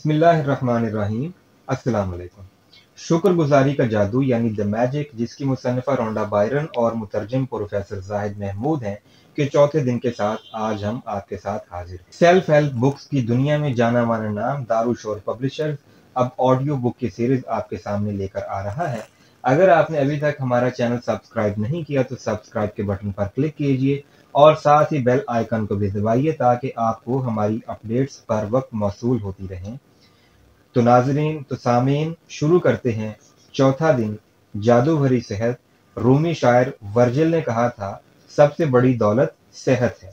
बिस्मिल्लाहिर्रहमानिर्रहीम। अस्सलाम शुक्रगुजारी का जादू, यानी द मैजिक, जिसकी मुसनफ़ा रोंडा बायरन और मुतरजम प्रोफेसर जाहिद महमूद हैं, के चौथे दिन के साथ आज हम आपके साथ हाजिर सेल्फ हेल्प बुक्स की दुनिया में जाना माना नाम दारूशोर पब्लिशर्स, अब ऑडियो बुक की सीरीज़ आपके सामने लेकर आ रहा है। अगर आपने अभी तक हमारा चैनल सब्सक्राइब नहीं किया तो सब्सक्राइब के बटन पर क्लिक कीजिए और साथ ही बेल आइकन को भी दबाइए, ताकि आपको हमारी अपडेट्स पर वक्त मौसू होती रहें। तो नाजरीन तो सामीन, शुरू करते हैं चौथा दिन जादू भरी सेहत। रूमी शायर वर्जिल ने कहा था, सबसे बड़ी दौलत सेहत है।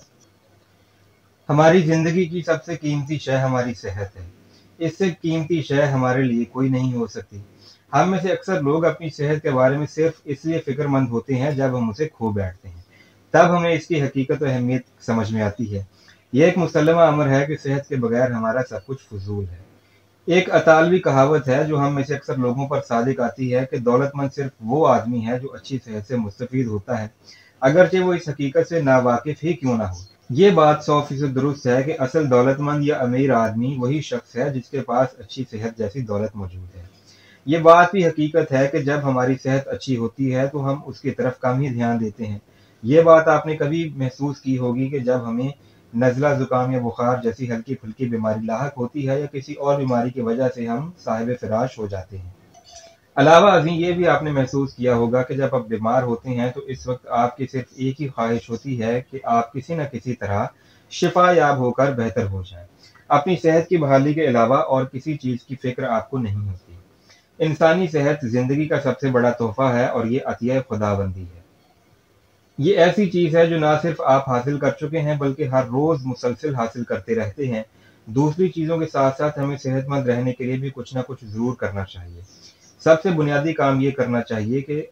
हमारी ज़िंदगी की सबसे कीमती शय हमारी सेहत है। इससे कीमती शय हमारे लिए कोई नहीं हो सकती। हम में से अक्सर लोग अपनी सेहत के बारे में सिर्फ़ इसलिए फिक्रमंद होते हैं, जब हम उसे खो बैठते हैं। तब हमें इसकी हकीकत और अहमियत समझ में आती है। यह एक मुसलमा अमर है कि सेहत के बगैर हमारा सब कुछ फजूल है। एक अतालवी कहावत है जो हम में से अक्सर लोगों पर सादिक आती है कि दौलतमंद सिर्फ़ वो आदमी है जो अच्छी सेहत से मुस्तफ़ होता है। अगरचे वो इस हकीकत से नावाकिफ ही क्यों ना हो? ये बात सौ फ़ीसद दुरुस्त है कि असल दौलतमंद या अमीर आदमी वही शख्स है जिसके पास अच्छी सेहत जैसी दौलत मौजूद है। ये बात भी हकीकत है कि जब हमारी सेहत अच्छी होती है तो हम उसकी तरफ़ कम ही ध्यान देते हैं। ये बात आपने कभी महसूस की होगी कि जब हमें नज़ला ज़ुकाम या बुखार जैसी हल्की फुल्की बीमारी लाक होती है या किसी और बीमारी की वजह से हम साहिब फिराश हो जाते हैं। अलावा अभी ये भी आपने महसूस किया होगा कि जब आप बीमार होते हैं तो इस वक्त आपकी सिर्फ़ एक ही ख्वाहिश होती है कि आप किसी न किसी तरह शिफा याब होकर बेहतर हो जाए। अपनी सेहत की बहाली के अलावा और किसी चीज़ की फ़िक्र आपको नहीं होती। इंसानी सेहत ज़िंदगी का सबसे बड़ा तोहफा है और ये अतिया खुदाबंदी है। ये ऐसी चीज़ है जो ना सिर्फ़ आप हासिल कर चुके हैं, बल्कि हर रोज मुसलसिल हासिल करते रहते हैं। दूसरी चीज़ों के साथ साथ हमें सेहतमंद रहने के लिए भी कुछ ना कुछ ज़रूर करना चाहिए। सबसे बुनियादी काम ये करना चाहिए कि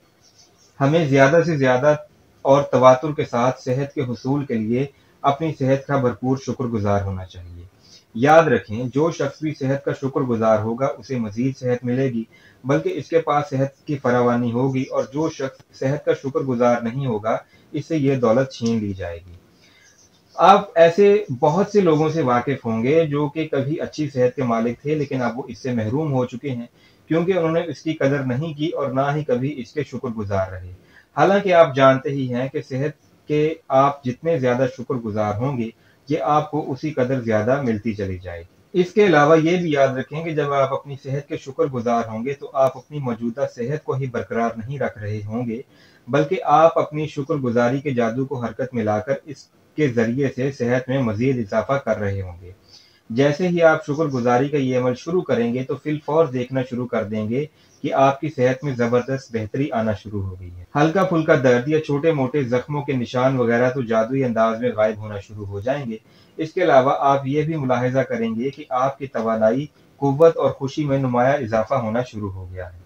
हमें ज़्यादा से ज़्यादा और तवातुर के साथ सेहत के हसूल के लिए अपनी सेहत का भरपूर शुक्रगुजार होना चाहिए। याद रखें, जो शख्स भी सेहत का शुक्रगुजार होगा, उसे मजीद सेहत मिलेगी। बल्कि इसके पास सेहत की फरावानी होगी और जो शख्स सेहत का शुक्रगुजार नहीं होगा, इससे ये दौलत छीन ली जाएगी। आप ऐसे बहुत से लोगों से वाकिफ होंगे जो कि कभी अच्छी सेहत के मालिक थे, लेकिन अब वो इससे महरूम हो चुके हैं, क्योंकि उन्होंने इसकी कदर नहीं की और ना ही कभी इसके शुक्रगुजार रहे। हालाँकि आप जानते ही हैं कि सेहत के आप जितने ज़्यादा शुक्रगुजार होंगे, ये आपको उसी कदर ज़्यादा मिलती चली जाएगी। इसके अलावा ये भी याद रखें कि जब आप अपनी सेहत के शुक्र गुजार होंगे तो आप अपनी मौजूदा सेहत को ही बरकरार नहीं रख रहे होंगे, बल्कि आप अपनी शुक्रगुजारी के जादू को हरकत में लाकर इसके ज़रिए से सेहत में मजीद इजाफा कर रहे होंगे। जैसे ही आप शुक्रगुजारी का ये अमल शुरू करेंगे तो फिलफौर देखना शुरू कर देंगे कि आपकी सेहत में ज़बरदस्त बेहतरी आना शुरू हो गई है। हल्का फुल्का दर्द या छोटे मोटे जख्मों के निशान वगैरह तो जादुई अंदाज में गायब होना शुरू हो जाएँगे इसके अलावा आप ये भी मुलाहजा करेंगे कि आपकी तवानाई कुत और खुशी में नुमाया इजाफा होना शुरू हो गया है।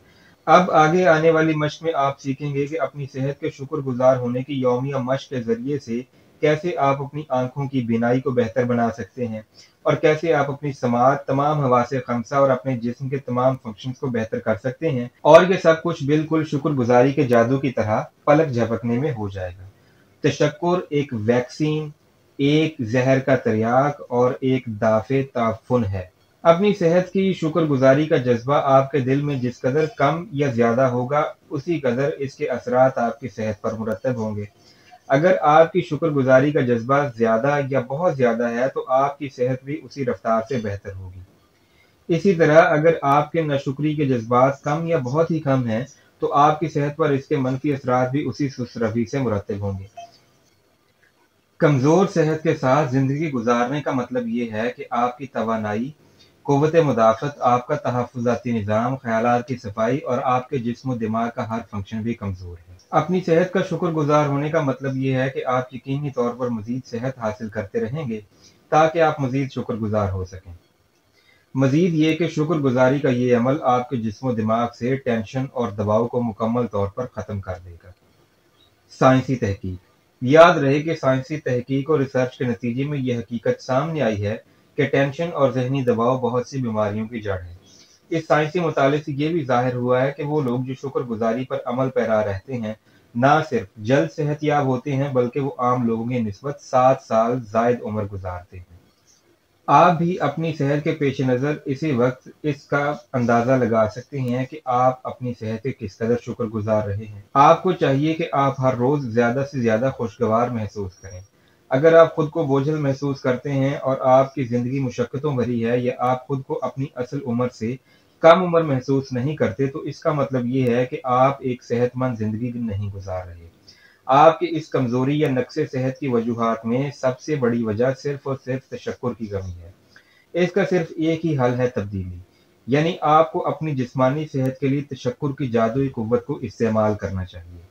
अब आगे आने वाली मश्क में आप सीखेंगे कि अपनी सेहत के शुक्रगुजार होने की यौमिया मश्क के ज़रिए से कैसे आप अपनी आँखों की बिनाई को बेहतर बना सकते हैं और कैसे आप अपनी समाज, तमाम हवा से खमसा और अपने जिस्म के तमाम फ़ंक्शन को बेहतर कर सकते हैं और ये सब कुछ बिल्कुल शुक्रगुजारी के जादू की तरह पलक झपकने में हो जाएगा। तशक्र एक वैक्सीन एक जहर का तरियाक और एक दाफे ताफुन है। अपनी सेहत की शुक्रगुजारी का जज्बा आपके दिल में जिस कदर कम या ज़्यादा होगा, उसी कदर इसके असरात आपकी सेहत पर मुरतब होंगे। अगर आपकी शुक्रगुजारी का जज्बा ज़्यादा या बहुत ज़्यादा है तो आपकी सेहत भी उसी रफ्तार से बेहतर होगी। इसी तरह अगर आपके नशुक्री के जज्बात कम या बहुत ही कम हैं तो आपकी सेहत पर इसके मनफी असरात भी उसी सुसरवी से मुरतब होंगे। कमज़ोर सेहत के साथ ज़िंदगी गुजारने का मतलब ये है कि आपकी तोानाई कुत मुदाफ़त, आपका तहफ़ाती निज़ाम ख्याल की सफ़ाई और आपके जिसम दिमाग का हर फ़ंक्शन भी कमज़ोर है। अपनी सेहत का शुक्रगुजार होने का मतलब ये है कि आप यकीनी तौर पर मजीद सेहत हासिल करते रहेंगे ताकि आप मजीद शुक्रगुजार हो सकें। मजीद ये कि शुक्रगुजारी का ये अमल आपके जिसम दिमाग से टेंशन और दबाव को मुकम्मल तौर पर ख़त्म कर देगा। साइंसी तहकीक याद रहे कि साइंसी तहकीक और रिसर्च के नतीजे में यह हकीकत सामने आई है कि टेंशन और जहनी दबाव बहुत सी बीमारियों की जड़ है। इस साइंसी मुताले से ये भी ज़ाहिर हुआ है कि वो लोग जो शुक्रगुजारी पर अमल पैरा रहते हैं, ना सिर्फ़ जल्द सेहतियाब होते हैं, बल्कि वो आम लोगों के नस्बत सात साल जायद उम्र गुजारते हैं। आप भी अपनी सेहत के पेश नज़र इसी वक्त इसका अंदाज़ा लगा सकते हैं कि आप अपनी सेहत के किस कदर शुक्र गुजार रहे हैं। आपको चाहिए कि आप हर रोज़ ज़्यादा से ज़्यादा खुशगवार महसूस करें। अगर आप खुद को बोझल महसूस करते हैं और आपकी ज़िंदगी मुशक्क़तों भरी है या आप खुद को अपनी असल उम्र से कम उम्र महसूस नहीं करते तो इसका मतलब ये है कि आप एक सेहतमंद ज़िंदगी नहीं गुजार रहे। आपकी इस कमज़ोरी या नक्स सेहत की वजूहत में सबसे बड़ी वजह सिर्फ़ और सिर्फ़ तशक्र की कमी है। इसका सिर्फ़ एक ही हल है तब्दीली। यानी आपको अपनी जिस्मानी सेहत के लिए तशक्र की जादुई कुत को इस्तेमाल करना चाहिए।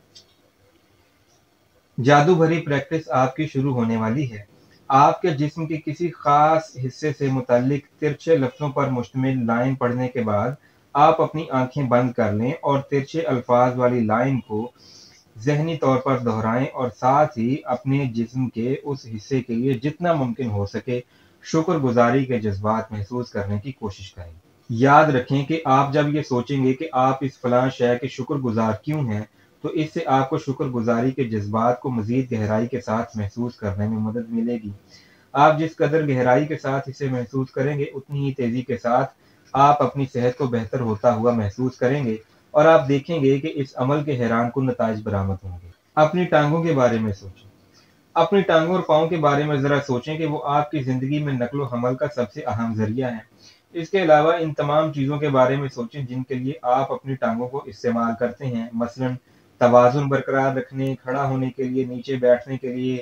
जादू भरी प्रैक्टिस आपकी शुरू होने वाली है। आपके जिस्म के किसी खास हिस्से से मुतलिक तिरछे लफ्ज़ों पर मुश्तमिल लाइन पढ़ने के बाद आप अपनी आँखें बंद कर लें और तिरछे अल्फाज वाली लाइन को जहनी तौर पर दोहराएँ और साथ ही अपने जिस्म के उस हिस्से के लिए जितना मुमकिन हो सके शुक्रगुजारी के जज्बात महसूस करने की कोशिश करें। याद रखें कि आप जब ये सोचेंगे कि आप इस फलां शय के शुक्रगुजार क्यों हैं तो इससे आपको शुक्रगुजारी के जज्बात को मजीद गहराई के साथ महसूस करने में मदद मिलेगी। आप जिस कदर गहराई के साथ इसे महसूस करेंगे, उतनी ही तेज़ी के साथ आप अपनी सेहत को बेहतर होता हुआ महसूस करेंगे। और आप देखेंगे कि इस अमल के हैरान को नतज बरामद होंगे। अपनी टांगों के बारे में सोचें। अपनी टांगों और पाँव के बारे में ज़रा सोचें कि वो आपकी ज़िंदगी में नकलो हमल का सबसे अहम ज़रिया है। इसके अलावा इन तमाम चीज़ों के बारे में सोचें जिनके लिए आप अपनी टांगों को इस्तेमाल करते हैं। मसलन तोज़ुन बरकरार रखने, खड़ा होने के लिए, नीचे बैठने के लिए,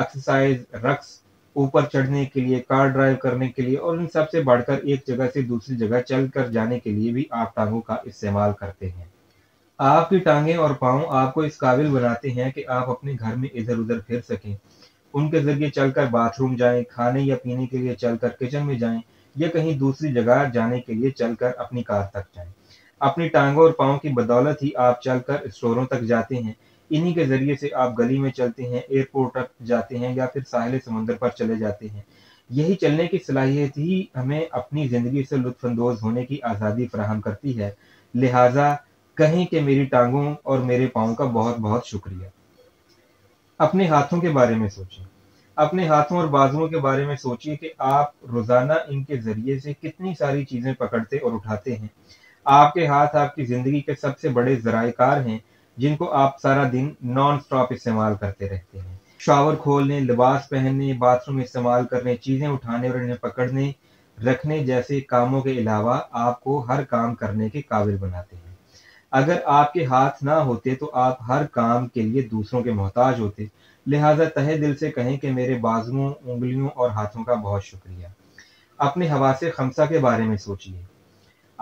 एक्सरसाइज, रक्स ऊपर चढ़ने के लिए, कार ड्राइव करने के लिए और इन सबसे बढ़कर एक जगह से दूसरी जगह चल कर जाने के लिए भी आप टांगों का इस्तेमाल करते हैं। आपकी टांगें और पाँव आपको इस काबिल बनाते हैं कि आप अपने घर में इधर उधर फिर सकें। उनके ज़रिए चलकर बाथरूम जाएँ, खाने या पीने के लिए चलकर किचन में जाएँ, या कहीं दूसरी जगह जाने के लिए चलकर अपनी कार तक जाएँ। अपनी टांगों और पाँव की बदौलत ही आप चलकर स्टोरों तक जाते हैं। इन्हीं के ज़रिए से आप गली में चलते हैं एयरपोर्ट तक जाते हैं या फिर साहिल समंदर पर चले जाते हैं। यही चलने की सलाहियत ही हमें अपनी ज़िंदगी से लुत्फानंदोज होने की आज़ादी फराहम करती है। लिहाजा कहें कि मेरी टांगों और मेरे पाँव का बहुत बहुत शुक्रिया। अपने हाथों के बारे में सोचें। अपने हाथों और बाजुओं के बारे में सोचिए कि आप रोज़ाना इनके ज़रिए से कितनी सारी चीज़ें पकड़ते और उठाते हैं। आपके हाथ आपकी ज़िंदगी के सबसे बड़े ज़रायकार हैं। जिनको आप सारा दिन नॉन स्टॉप इस्तेमाल करते रहते हैं। शावर खोलने, लिबास पहनने, बाथरूम इस्तेमाल करने, चीज़ें उठाने और इन्हें पकड़ने, रखने जैसे कामों के अलावा आपको हर काम करने के काबिल बनाते हैं। अगर आपके हाथ ना होते तो आप हर काम के लिए दूसरों के मोहताज होते। लिहाजा तहे दिल से कहें कि मेरे बाजुओं, उंगलियों और हाथों का बहुत शुक्रिया। अपने हवा से खमसा के बारे में सोचिए।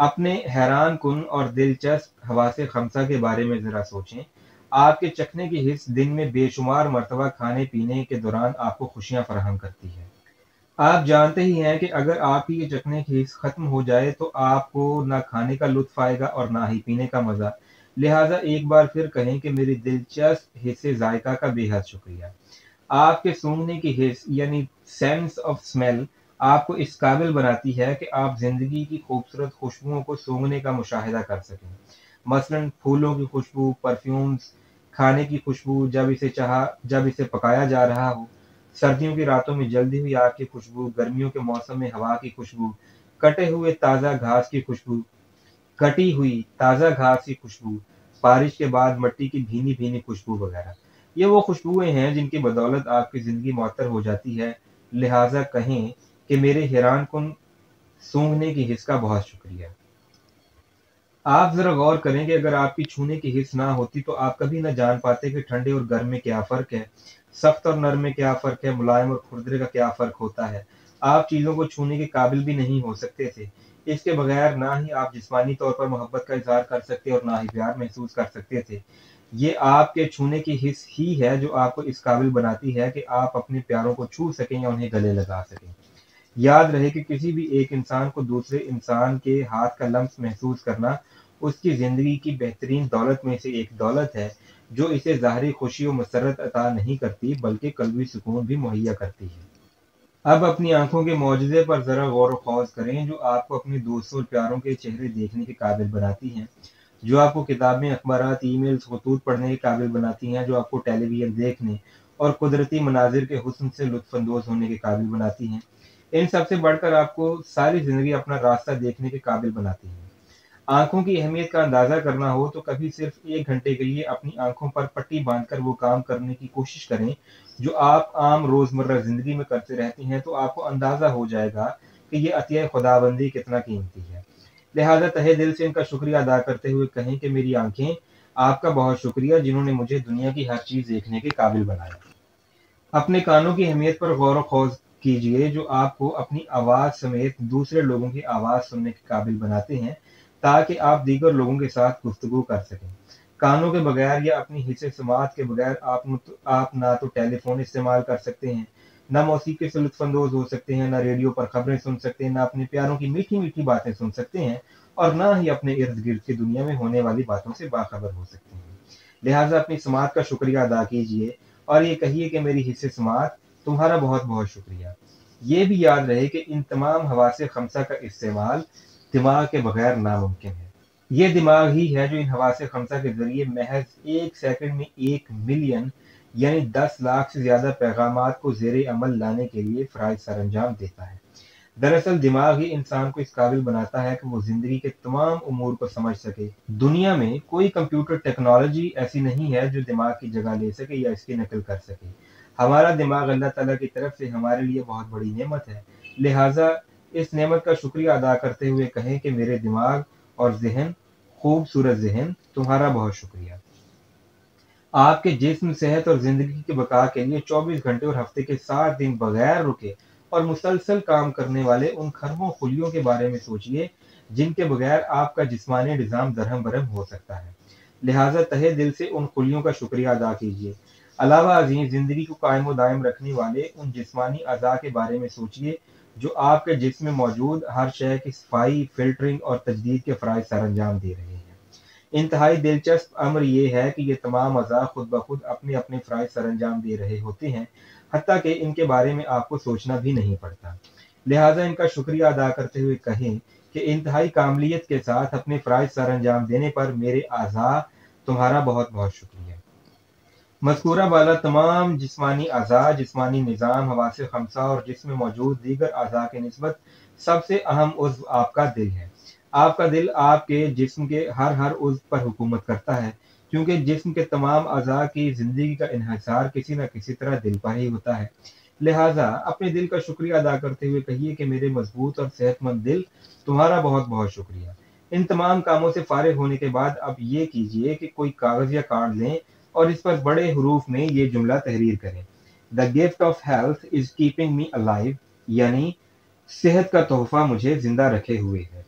अपने हैरान कन और दिलचस्प हवास खमसा के बारे में ज़रा सोचें। आपके चखने की हिस्स दिन में बेशुमार मरतबा खाने पीने के दौरान आपको खुशियाँ फराहम करती है। आप जानते ही हैं कि अगर आपकी ये चखने की हिस्स ख़त्म हो जाए तो आपको ना खाने का लुत्फ आएगा और ना ही पीने का मज़ा। लिहाजा एक बार फिर कहें कि मेरी दिलचस्प हिस्से जायका का बेहद शुक्रिया। आपके सूंघने की हिस्स यानी सेंस ऑफ़ स्मेल आपको इस काबिल बनाती है कि आप ज़िंदगी की खूबसूरत खुशबुओं को सूंघने का मुशाहिदा कर सकें। मसलन, फूलों की खुशबू, परफ्यूम्स, खाने की खुशबू, जब इसे चाह, जब इसे पकाया जा रहा हो। सर्दियों की रातों में जल्दी हुई आग की खुशबू, गर्मियों के मौसम में हवा की खुशबू, कटे हुए ताज़ा घास की खुशबू, कटी हुई ताज़ा घास की खुशबू, बारिश के बाद मट्टी की भीनी भीनी खुशबू वगैरह। ये वो खुशबुएँ हैं जिनकी बदौलत आपकी ज़िंदगी मअतर हो जाती है। लिहाजा कहें कि मेरे हैरान कन सूंघने की हिस्स का बहुत शुक्रिया। आप जरा गौर करें कि अगर आपकी छूने की हिस्स ना होती तो आप कभी ना जान पाते कि ठंडे और गर्म में क्या फ़र्क है। सख्त और नरम में क्या फ़र्क है? मुलायम और खुरदरे का क्या फ़र्क होता है? आप चीज़ों को छूने के काबिल भी नहीं हो सकते थे। इसके बगैर ना ही आप जिस्मानी तौर पर मोहब्बत का इजहार कर सकते और ना ही प्यार महसूस कर सकते थे। ये आपके छूने की हिस्स ही है जो आपको इस काबिल बनाती है कि आप अपने प्यारों को छू सकें या उन्हें गले लगा सकें। याद रहे कि किसी भी एक इंसान को दूसरे इंसान के हाथ का लम्स महसूस करना उसकी ज़िंदगी की बेहतरीन दौलत में से एक दौलत है, जो इसे ज़ाहरी खुशी और मसरत अता नहीं करती, बल्कि कलवी सुकून भी मुहैया करती है। अब अपनी आँखों के मुआजे पर ज़रा गौर वौज करें, जो आपको अपने दोस्तों और प्यारों के चेहरे देखने के काबिल बनाती हैं, जो आपको किताबें अखबार ई मेल्स खतूत पढ़ने के काबिल बनाती हैं, जो आपको टेलीविज़न देखने और कुदरती मनाजिर के हुसन से लुफानंदोज़ होने के काबिल बनाती हैं। इन सबसे बढ़कर आपको सारी ज़िंदगी अपना रास्ता देखने के काबिल बनाती है। आँखों की अहमियत का अंदाज़ा करना हो तो कभी सिर्फ़ एक घंटे के लिए अपनी आँखों पर पट्टी बांधकर वो काम करने की कोशिश करें, जो आप आम रोज़मर्रा ज़िंदगी में करते रहते हैं तो आपको अंदाज़ा हो जाएगा कि ये अतिय खुदाबंदी कितना कीमती है। लिहाजा तहे दिल से इनका शुक्रिया अदा करते हुए कहें कि मेरी आँखें, आपका बहुत शुक्रिया जिन्होंने मुझे दुनिया की हर चीज़ देखने के काबिल बनाया। अपने कानों की अहमियत पर गौर कीजिए जो आपको अपनी आवाज़ समेत दूसरे लोगों की आवाज़ सुनने के काबिल बनाते हैं ताकि आप दीगर लोगों के साथ गुफ्तगु कर सकें। कानों के बगैर या अपनी हिस्से समात के बगैर आप तो, आप ना तो टेलीफोन इस्तेमाल कर सकते हैं न मौसीकी से लुत्फानंदोज हो सकते हैं ना रेडियो पर खबरें सुन सकते हैं ना अपने प्यारों की मीठी मीठी बातें सुन सकते हैं और ना ही अपने इर्द गिर्द की दुनिया में होने वाली बातों से बाखबर हो सकते हैं। लिहाजा अपनी समात का शुक्रिया अदा कीजिए और ये कहिए कि मेरी हिस्से समात तुम्हारा बहुत बहुत शुक्रिया। ये भी याद रहे कि इन तमाम हवा से खमसा का इस्तेमाल दिमाग के बगैर नामुमकिन है। ये दिमाग ही है जो इन हवास खमसा के ज़रिए महज एक सेकंड में एक मिलियन, यानी दस लाख से ज़्यादा पैगाम को जेर अमल लाने के लिए फ़राइज सर अंजाम देता है। दरअसल दिमाग ही इंसान को इस काबिल बनाता है कि वो ज़िंदगी के तमाम उमूर को समझ सके। दुनिया में कोई कंप्यूटर टेक्नोलॉजी ऐसी नहीं है जो दिमाग की जगह ले सके या इसकी नकल कर सके। हमारा दिमाग अल्लाह तला की तरफ़ से हमारे लिए बहुत बड़ी नेमत है। लिहाजा इस नेमत का शुक्रिया अदा करते हुए कहें कि मेरे दिमाग और जहन, खूबसूरत जहन, तुम्हारा बहुत शुक्रिया। आपके जिस्म, सेहत और ज़िंदगी के बका के लिए 24 घंटे और हफ़्ते के सात दिन बगैर रुके और मुसलसल काम करने वाले उन खरबों, खुलियों के बारे में सोचिए, जिनके बगैर आपका जिस्मानी निज़ाम दरहम बरहम हो सकता है। लिहाजा तहे दिल से उन खुलियों का शुक्रिया अदा कीजिए। अलावा अजीम ज़िंदगी को कायम दायम रखने वाले उन जिस्मानी अज़ा के बारे में सोचिए, जो आपके जिसम में मौजूद हर शय की सफ़ाई फिल्टरिंग और तजदीद के फ़राइज सर अंजाम दे रहे हैं। इंतहाई दिलचस्प अमर यह है कि ये तमाम अज़ा खुद ब खुद अपने अपने फ़राइज सर अंजाम दे रहे होते हैं हती कि इनके बारे में आपको सोचना भी नहीं पड़ता। लिहाजा इनका शुक्रिया अदा करते हुए कहें कि इंतहाई कामलियत के साथ अपने फ़राइज सर अंजाम देने पर मेरे आज़ा तुम्हारा बहुत बहुत शुक्रिया। मजकूरा वाला तमाम जिसमानी अज़ा जिसमानी निज़ाम, हवास खमसा और जिसमें मौजूद दीगर अज़ा के नस्बत सबसे अहम उज्व आपका दिल है। आपका दिल आपके जिस्म के हर हर उज्व पर हुकूमत करता है, क्योंकि जिस्म के तमाम अज़ा की ज़िंदगी का इन्हसार किसी न किसी तरह दिल पर ही होता है। लिहाजा अपने दिल का शुक्रिया अदा करते हुए कहिए कि मेरे मज़बूत और सेहतमंद दिल, तुम्हारा बहुत बहुत शुक्रिया। इन तमाम कामों से फारिग होने के बाद अब ये कीजिए कि कोई कागज़ या कार्ड लें और इस पर बड़े हरूफ में ये जुमला तहरीर करें। The gift of health is keeping me alive यानी सेहत का तोहफा मुझे ज़िंदा रखे हुए है।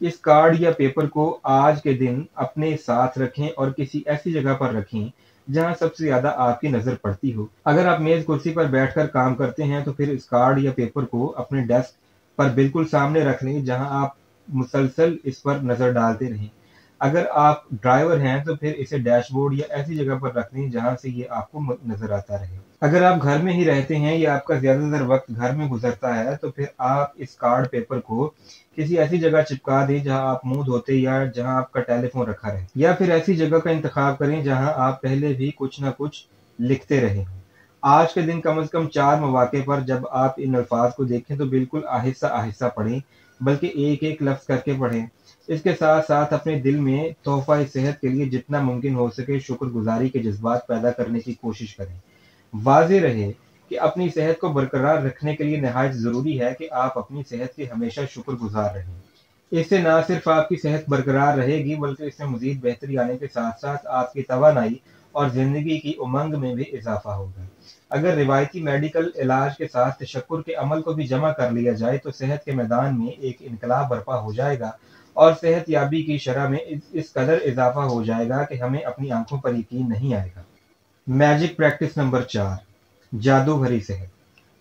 इस कार्ड या पेपर को आज के दिन अपने साथ रखें और किसी ऐसी जगह पर रखें जहाँ सबसे ज़्यादा आपकी नज़र पड़ती हो। अगर आप मेज कुर्सी पर बैठकर काम करते हैं तो फिर इस कार्ड या पेपर को अपने डेस्क पर बिल्कुल सामने रख लें जहाँ आप मुसलसल इस पर नज़र डालते रहें। अगर आप ड्राइवर हैं तो फिर इसे डैशबोर्ड या ऐसी जगह पर रख दें जहाँ से ये आपको नज़र आता रहे। अगर आप घर में ही रहते हैं या आपका ज़्यादातर वक्त घर में गुजरता है तो फिर आप इस कार्ड पेपर को किसी ऐसी जगह चिपका दें जहाँ आप मुँह धोते या जहाँ आपका टेलीफोन रखा रहे। या फिर ऐसी जगह का इंतखाब करें जहाँ आप पहले भी कुछ ना कुछ लिखते रहे। आज के दिन कम अज कम चार मौके पर जब आप इन अल्फाज को देखें तो बिल्कुल आहिस्ता आहिस्ता पढ़ें, बल्कि एक एक लफ्ज करके पढ़ें। इसके साथ साथ अपने दिल में तोहफा सेहत के लिए जितना मुमकिन हो सके शुक्रगुजारी के जज्बात पैदा करने की कोशिश करें। वाज रहे कि अपनी सेहत को बरकरार रखने के लिए नहायत ज़रूरी है कि आप अपनी सेहत के हमेशा शुक्रगुजार रहें। इससे ना सिर्फ़ आपकी सेहत बरकरार रहेगी, बल्कि इसमें मजीद बेहतरी आने के साथ साथ आपकी तोानाई और ज़िंदगी की उमंग में भी इजाफा होगा। अगर रिवायती मेडिकल इलाज के साथ तशक् के अमल को भी जमा कर लिया जाए तो सेहत के मैदान में एक इनकलाब बर्पा हो जाएगा। और सेहत याबी की शरह में इस, इस कदर इजाफा हो जाएगा कि हमें अपनी आँखों पर यकीन नहीं आएगा। मैजिक प्रैक्टिस नंबर चार जादू भरी सेहत।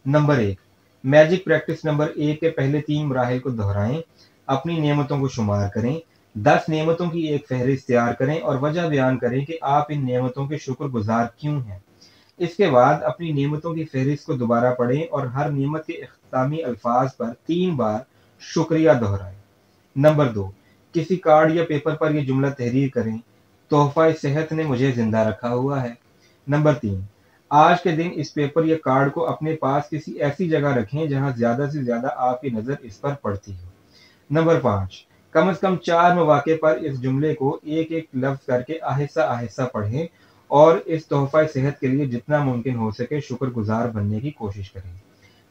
नंबर एक मैजिक प्रैक्टिस नंबर एक के पहले तीन मराहल को दोहराएँ अपनी नियमतों को शुमार करें दस नियमतों की एक फहरिस्त तैयार करें और वजह बयान करें कि आप इन नियमतों के शुक्रगुजार क्यों हैं। इसके बाद अपनी नियमतों की फहरिस्त को दोबारा पढ़ें और हर नियमत के अख्तामी अल्फाज पर तीन बार शुक्रिया दोहराएँ। नंबर दो, किसी कार्ड या पेपर पर यह जुमला तहरीर करें, तोहफा सेहत ने मुझे ज़िंदा रखा हुआ है। नंबर तीन, आज के दिन इस पेपर या कार्ड को अपने पास किसी ऐसी जगह रखें जहाँ ज़्यादा से ज़्यादा आपकी नज़र इस पर पड़ती हो। नंबर पाँच, कम से कम चार मौके पर इस जुमले को एक एक लफ्ज करके आहिस्ता आहिस्ता पढ़ें और इस तोहफा सेहत के लिए जितना मुमकिन हो सके शुक्रगुजार बनने की कोशिश करें।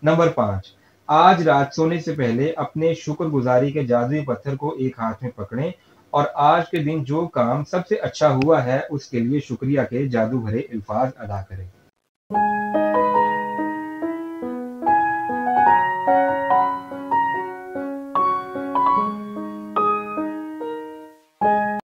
नंबर पाँच आज रात सोने से पहले अपने शुक्रगुजारी के जादुई पत्थर को एक हाथ में पकड़ें और आज के दिन जो काम सबसे अच्छा हुआ है, उसके लिए शुक्रिया के जादू भरे अल्फाज अदा करें।